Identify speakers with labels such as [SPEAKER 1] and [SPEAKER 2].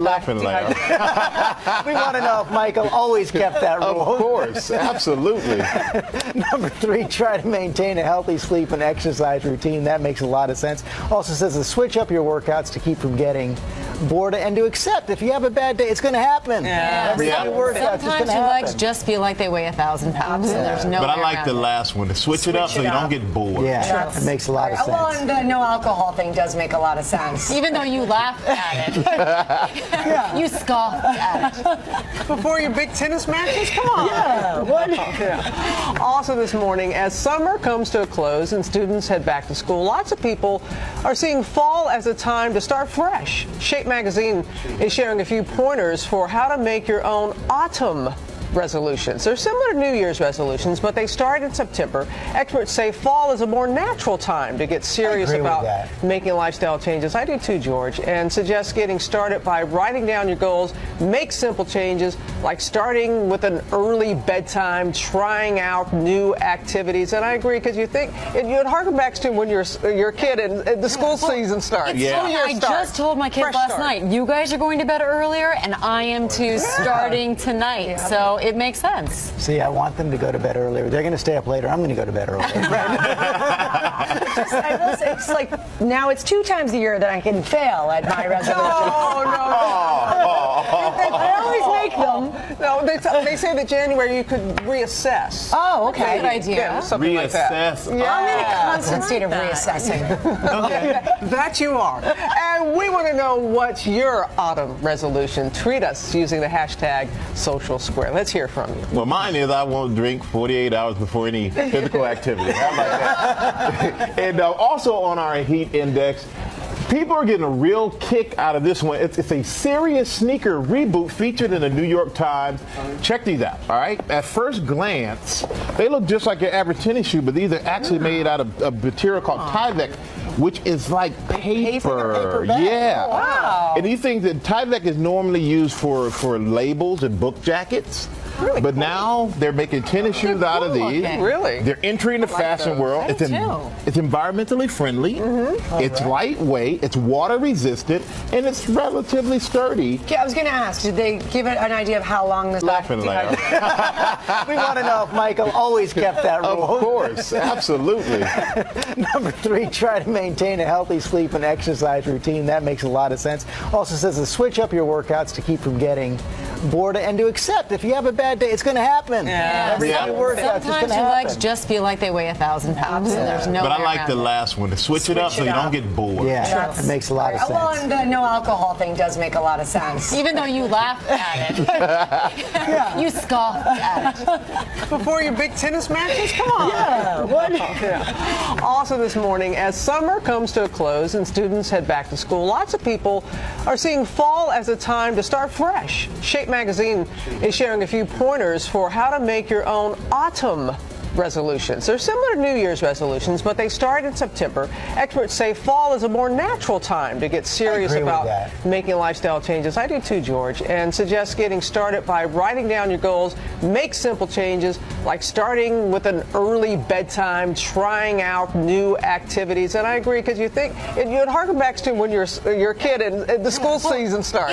[SPEAKER 1] laughing like
[SPEAKER 2] we want to know if Michael always kept that rule.
[SPEAKER 1] Of course, absolutely.
[SPEAKER 2] Number three, try to maintain a healthy sleep and exercise routine. That makes a lot of sense. Also says to switch up your workouts to keep from getting bored and to accept if you have a bad day, it's going to happen.
[SPEAKER 3] Yeah.
[SPEAKER 2] Every
[SPEAKER 1] Yeah.
[SPEAKER 2] time work out, it's
[SPEAKER 3] Sometimes your
[SPEAKER 2] to
[SPEAKER 3] legs just feel like they weigh a thousand pounds, and there's no.
[SPEAKER 1] But I like the
[SPEAKER 3] it.
[SPEAKER 1] last one to switch, it up so
[SPEAKER 4] it
[SPEAKER 1] you
[SPEAKER 4] up.
[SPEAKER 1] don't get bored.
[SPEAKER 2] yeah, it makes a lot of sense.
[SPEAKER 4] Well, and the no alcohol thing does make a lot of sense.
[SPEAKER 3] Even though you laughed at it, you scoffed at it.
[SPEAKER 5] Before your big tennis matches? Come on.
[SPEAKER 4] Yeah, what?
[SPEAKER 5] Yeah. Also this morning, as summer comes to a close and students head back to school, lots of people are seeing fall as a time to start fresh. Shape Magazine is sharing a few pointers for how to make your own autumn resolutions. They're similar to New Year's resolutions, but they start in September. Experts say fall is a more natural time to get serious about
[SPEAKER 2] that.
[SPEAKER 5] making lifestyle changes. I do too, George, and suggest getting started by writing down your goals. Make simple changes like starting with an early bedtime, trying out new activities. And I agree because you think it, it harken back to when you're you're a kid and, and the school season starts.
[SPEAKER 3] It's
[SPEAKER 1] Yeah.
[SPEAKER 3] funny,
[SPEAKER 5] School
[SPEAKER 3] I
[SPEAKER 5] year starts.
[SPEAKER 3] just told my kids
[SPEAKER 5] Fresh
[SPEAKER 3] last
[SPEAKER 5] start.
[SPEAKER 3] night, you guys are going to bed earlier, and I am too, starting tonight. So it makes sense.
[SPEAKER 2] See, I want them to go to bed earlier. They're going to stay up later. I'm going to go to bed earlier.
[SPEAKER 4] I will say, it's like now it's two times a year that I can fail at my resolution.
[SPEAKER 5] Oh
[SPEAKER 4] always make them.
[SPEAKER 5] No! No, they, t- they say that January you could reassess.
[SPEAKER 4] Oh, okay.
[SPEAKER 3] Good idea.
[SPEAKER 5] Yeah, something like that.
[SPEAKER 1] Reassess.
[SPEAKER 4] I'm in a constant state of reassessing.
[SPEAKER 5] That you are. And we want to know what's your autumn resolution. Tweet us using the hashtag Social Square. Let's hear from you.
[SPEAKER 1] Well, mine is I won't drink 48 hours before any physical activity. How about that? and uh, also on our heat index, people are getting a real kick out of this one. It's, it's a serious sneaker reboot featured in the New York Times. Check these out, all right? At first glance, they look just like your average tennis shoe, but these are actually made out of a material called Tyvek, which is like paper.
[SPEAKER 2] bag.
[SPEAKER 1] Yeah.
[SPEAKER 4] Wow.
[SPEAKER 1] And these things that Tyvek is normally used for, for labels and book jackets. But now they're making tennis shoes out of these.
[SPEAKER 3] looking.
[SPEAKER 5] Really?
[SPEAKER 1] They're entering the fashion
[SPEAKER 5] those.
[SPEAKER 1] world.
[SPEAKER 3] I
[SPEAKER 1] It's,
[SPEAKER 3] do too.
[SPEAKER 1] it's environmentally friendly. Mm-hmm. It's lightweight. It's water resistant, and it's relatively sturdy.
[SPEAKER 4] Okay, I was going to ask, did they give it an idea of how long this
[SPEAKER 1] Laughing like
[SPEAKER 2] we want to know if Michael always kept that rule.
[SPEAKER 1] Of course, absolutely.
[SPEAKER 2] Number three, try to maintain a healthy sleep and exercise routine. That makes a lot of sense. Also says to switch up your workouts to keep from getting bored and to accept if you have a bad day, it's going to happen.
[SPEAKER 5] Yeah.
[SPEAKER 2] Every time you work just
[SPEAKER 3] Sometimes your legs just feel like they weigh a thousand pounds, and there's no.
[SPEAKER 1] But I like the
[SPEAKER 3] it.
[SPEAKER 1] last one to switch, it up
[SPEAKER 4] Switch
[SPEAKER 1] so
[SPEAKER 4] it
[SPEAKER 1] you
[SPEAKER 4] up.
[SPEAKER 1] don't get bored.
[SPEAKER 2] Yeah, it makes a lot of sense.
[SPEAKER 4] Well, and the no alcohol thing does make a lot of sense.
[SPEAKER 3] Even though you laughed at it, you scoffed at it.
[SPEAKER 5] Before your big tennis matches? Come on.
[SPEAKER 4] Yeah, what?
[SPEAKER 5] Yeah. Also this morning, as summer comes to a close and students head back to school, lots of people are seeing fall as a time to start fresh. Shape Magazine is sharing a few pointers for how to make your own autumn resolutions. They're similar to New Year's resolutions, but they start in September. Experts say fall is a more natural time to get serious about making lifestyle changes. I do too, George, and suggest getting started by writing down your goals. Make simple changes like starting with an early bedtime, trying out new activities. And I agree because you think it, you it harken back to when you're you're a kid and, and the school season starts.